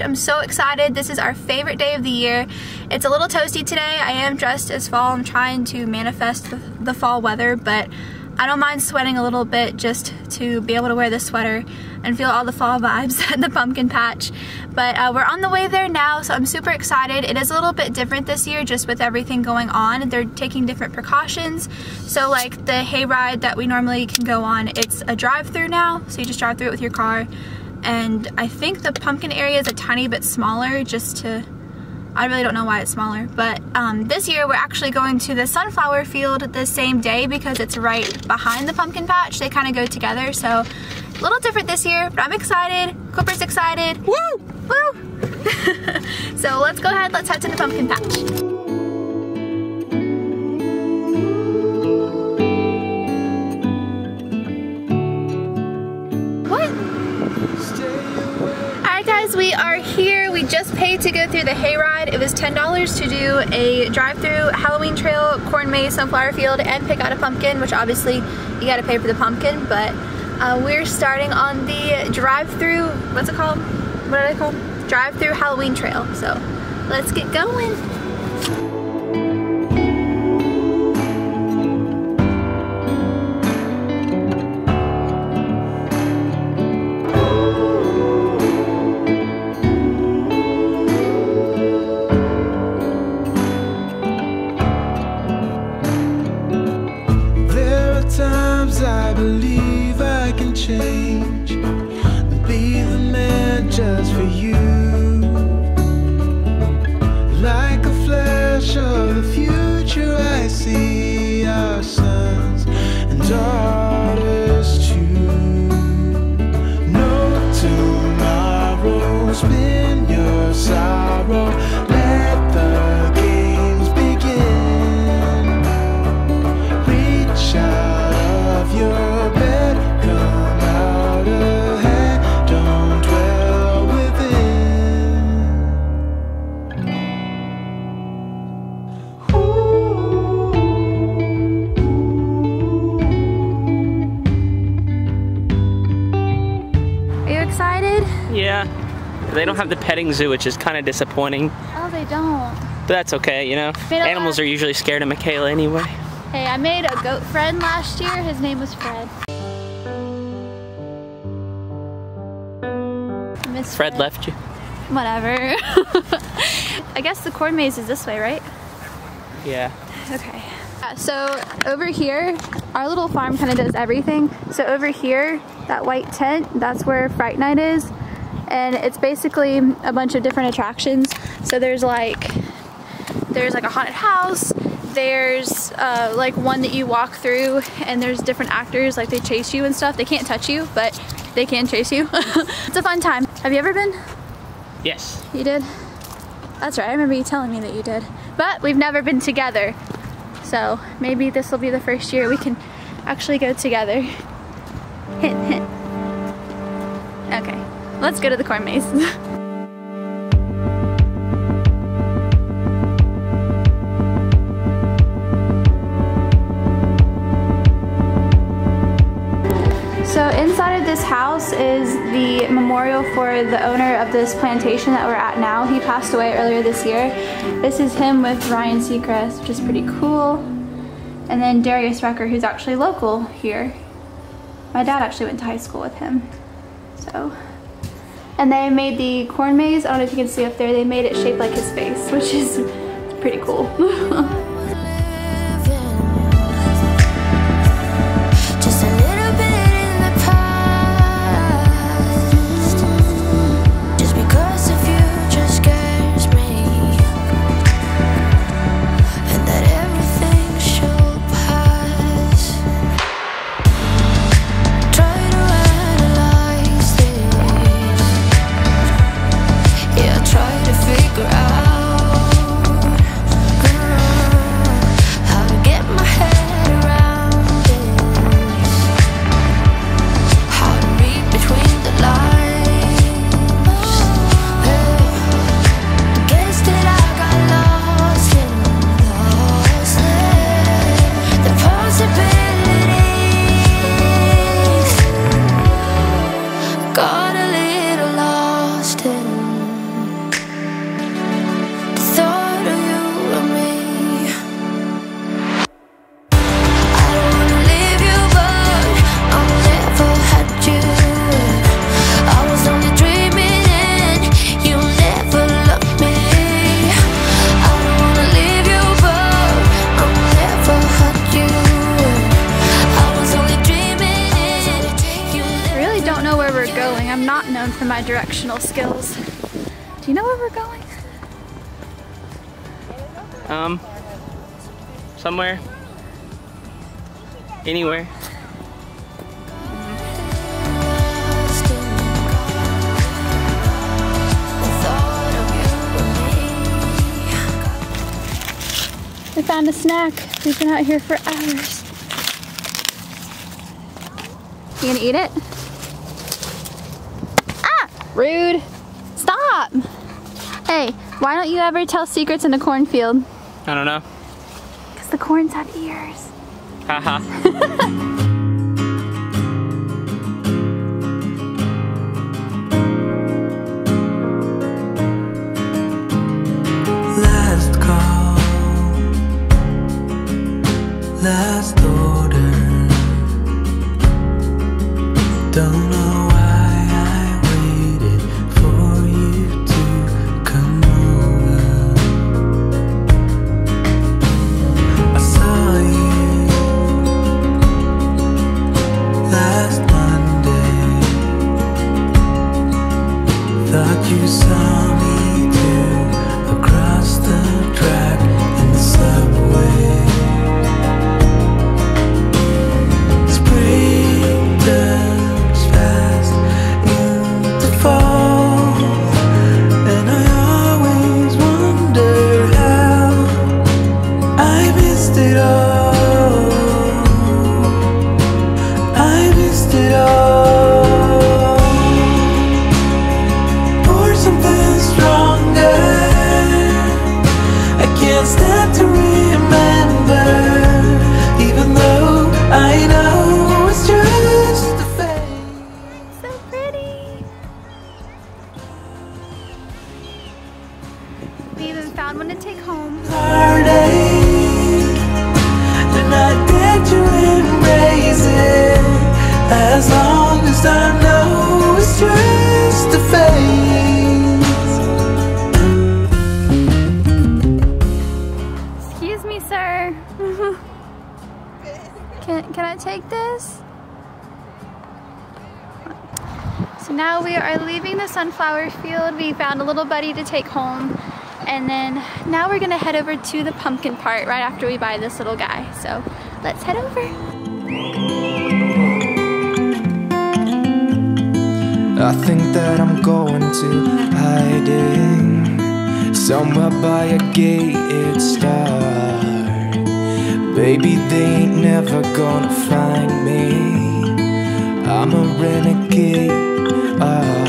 I'm so excited. This is our favorite day of the year. It's a little toasty today. I am dressed as fall. I'm trying to manifest the, fall weather, but I don't mind sweating a little bit just to be able to wear this sweater and feel all the fall vibes at the pumpkin patch. But uh, we're on the way there now, so I'm super excited. It is a little bit different this year just with everything going on. They're taking different precautions. So like the hayride that we normally can go on, it's a drive-through now. So you just drive through it with your car. And I think the pumpkin area is a tiny bit smaller just to I really don't know why it's smaller, but um, this year we're actually going to the sunflower field the same day because it's right behind the pumpkin patch. They kind of go together, so a little different this year, but I'm excited. Cooper's excited. Woo! Woo! so let's go ahead, let's head to the pumpkin patch. We are here. We just paid to go through the hayride. It was $10 to do a drive-through Halloween trail, corn maze, sunflower field, and pick out a pumpkin, which obviously you gotta pay for the pumpkin, but uh, we're starting on the drive-through, what's it called? What are they called? Drive-through Halloween trail. So let's get going. Have the petting zoo, which is kind of disappointing. Oh, they don't. But that's okay, you know? Animals are usually scared of Makayla anyway. Hey, I made a goat friend last year. His name was Fred. Miss Fred, Fred left you. Whatever. I guess the corn maze is this way, right? Yeah. Okay. so over here, our little farm kind of does everything. So over here, that white tent, that's where Fright Night is and it's basically a bunch of different attractions. So there's like, there's like a haunted house, there's uh, like one that you walk through and there's different actors, like they chase you and stuff. They can't touch you, but they can chase you. it's a fun time. Have you ever been? Yes. You did? That's right, I remember you telling me that you did. But we've never been together. So maybe this will be the first year we can actually go together. Hint, hint. Okay. Let's go to the corn maze. So inside of this house is the memorial for the owner of this plantation that we're at now. He passed away earlier this year. This is him with Ryan Seacrest, which is pretty cool. And then Darius Rucker, who's actually local here. My dad actually went to high school with him. So and they made the corn maze, I don't know if you can see up there, they made it shaped like his face, which is pretty cool. for my directional skills. Do you know where we're going? Um, somewhere. Anywhere. We found a snack. We've been out here for hours. You gonna eat it? Rude. Stop! Hey, why don't you ever tell secrets in a cornfield? I don't know. Because the corns have ears. Haha. So now we are leaving the sunflower field. We found a little buddy to take home. And then now we're gonna head over to the pumpkin part right after we buy this little guy. So let's head over. I think that I'm going to hiding somewhere by a gated star. Baby, they ain't never gonna find me. I'm a renegade. Oh,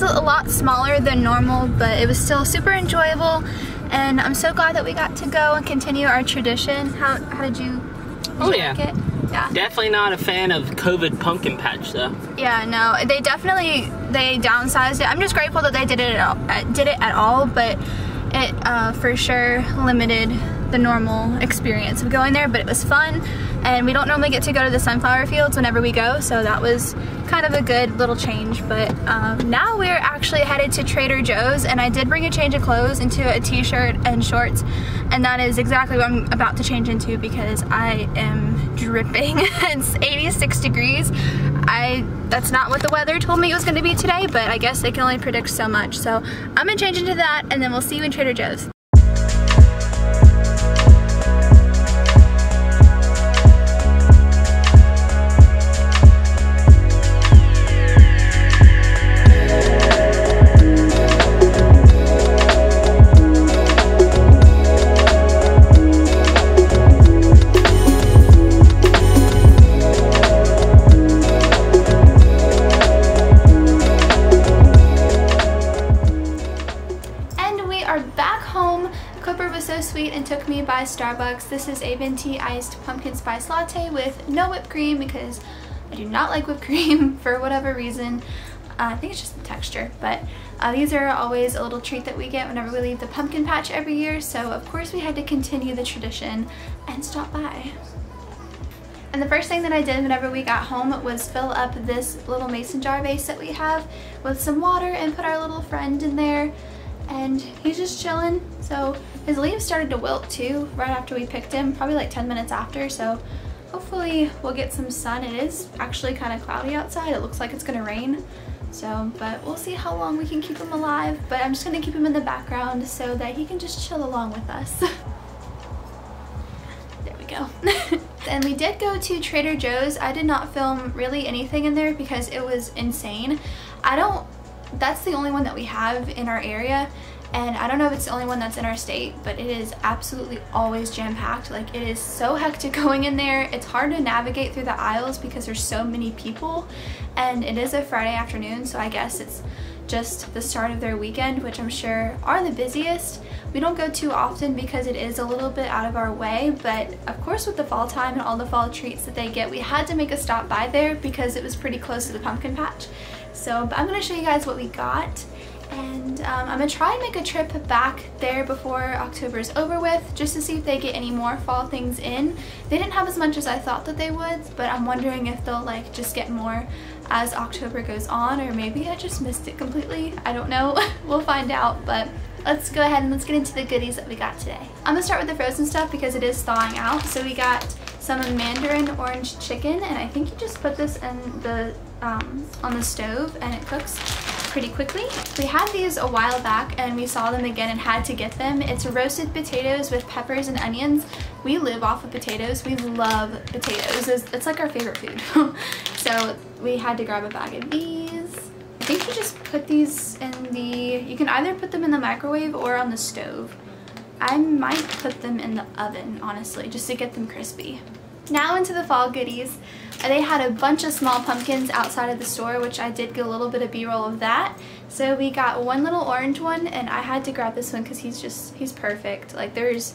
was a lot smaller than normal, but it was still super enjoyable. And I'm so glad that we got to go and continue our tradition. How, how did you, did Oh, you yeah. like it? Yeah. Definitely not a fan of COVID pumpkin patch though. Yeah, no, they definitely they downsized it. I'm just grateful that they did it at all, did it at all, but it uh, for sure limited the normal experience of going there. But it was fun, and we don't normally get to go to the sunflower fields whenever we go, so that was kind of a good little change. But um, now we're actually headed to Trader Joe's, and I did bring a change of clothes into a t-shirt and shorts, and that is exactly what I'm about to change into because I am dripping. it's 86 degrees. I that's not what the weather told me it was going to be today, but I guess they can only predict so much. So I'm gonna change into that, and then we'll see you in Trader Joe's. By Starbucks. This is a venti iced pumpkin spice latte with no whipped cream because I do not like whipped cream for whatever reason. Uh, I think it's just the texture, but uh, these are always a little treat that we get whenever we leave the pumpkin patch every year, so of course we had to continue the tradition and stop by. And the first thing that I did whenever we got home was fill up this little mason jar vase that we have with some water and put our little friend in there. And he's just chilling. So his leaves started to wilt too right after we picked him, probably like 10 minutes after. So hopefully we'll get some sun. It is actually kind of cloudy outside. It looks like it's gonna rain. So, but we'll see how long we can keep him alive. But I'm just gonna keep him in the background so that he can just chill along with us. there we go. and we did go to Trader Joe's. I did not film really anything in there because it was insane. I don't, that's the only one that we have in our area and I don't know if it's the only one that's in our state but it is absolutely always jam-packed. Like it is so hectic going in there. It's hard to navigate through the aisles because there's so many people and it is a Friday afternoon so I guess it's just the start of their weekend which I'm sure are the busiest. We don't go too often because it is a little bit out of our way, but of course with the fall time and all the fall treats that they get, we had to make a stop by there because it was pretty close to the pumpkin patch. So I'm going to show you guys what we got and um, I'm gonna try and make a trip back there before October is over with just to see if they get any more fall things in. They didn't have as much as I thought that they would but I'm wondering if they'll like just get more as October goes on or maybe I just missed it completely. I don't know. we'll find out but let's go ahead and let's get into the goodies that we got today. I'm gonna start with the frozen stuff because it is thawing out. So we got some mandarin orange chicken and I think you just put this in the um, on the stove and it cooks pretty quickly. We had these a while back and we saw them again and had to get them. It's roasted potatoes with peppers and onions. We live off of potatoes. We love potatoes. It's, it's like our favorite food. so we had to grab a bag of these. I think you just put these in the, you can either put them in the microwave or on the stove. I might put them in the oven, honestly, just to get them crispy. Now into the fall goodies. They had a bunch of small pumpkins outside of the store, which I did get a little bit of b-roll of that. So we got one little orange one, and I had to grab this one because he's just, he's perfect. Like there's,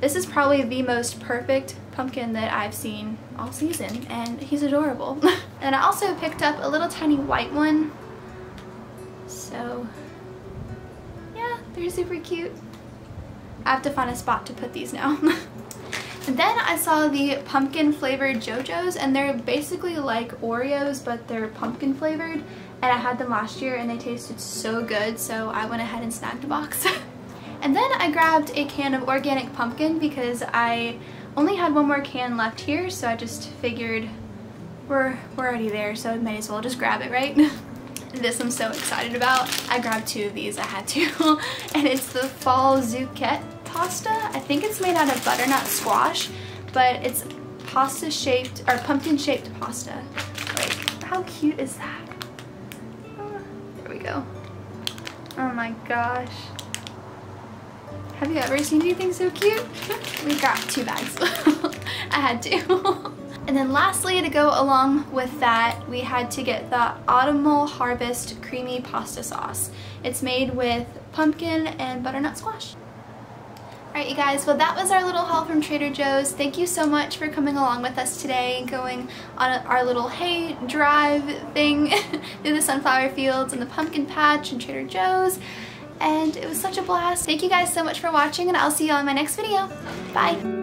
this is probably the most perfect pumpkin that I've seen all season, and he's adorable. and I also picked up a little tiny white one. So, yeah, they're super cute. I have to find a spot to put these now. Then I saw the pumpkin flavored Joe-Joe's and they're basically like Oreos but they're pumpkin flavored and I had them last year and they tasted so good so I went ahead and snagged a box. and then I grabbed a can of organic pumpkin because I only had one more can left here so I just figured we're, we're already there so I may as well just grab it, right? this I'm so excited about. I grabbed two of these, I had to. and it's the Fall Zucchette pasta. I think it's made out of butternut squash, but it's pasta shaped, or pumpkin shaped pasta. Wait, how cute is that? Oh, there we go. Oh my gosh. Have you ever seen anything so cute? we got two bags. I had to. and then lastly, to go along with that, we had to get the Autumnal Harvest Creamy Pasta Sauce. It's made with pumpkin and butternut squash. Alright you guys, well that was our little haul from Trader Joe's. Thank you so much for coming along with us today and going on our little hay drive thing through the sunflower fields and the pumpkin patch and Trader Joe's. And it was such a blast. Thank you guys so much for watching and I'll see you on my next video. Bye!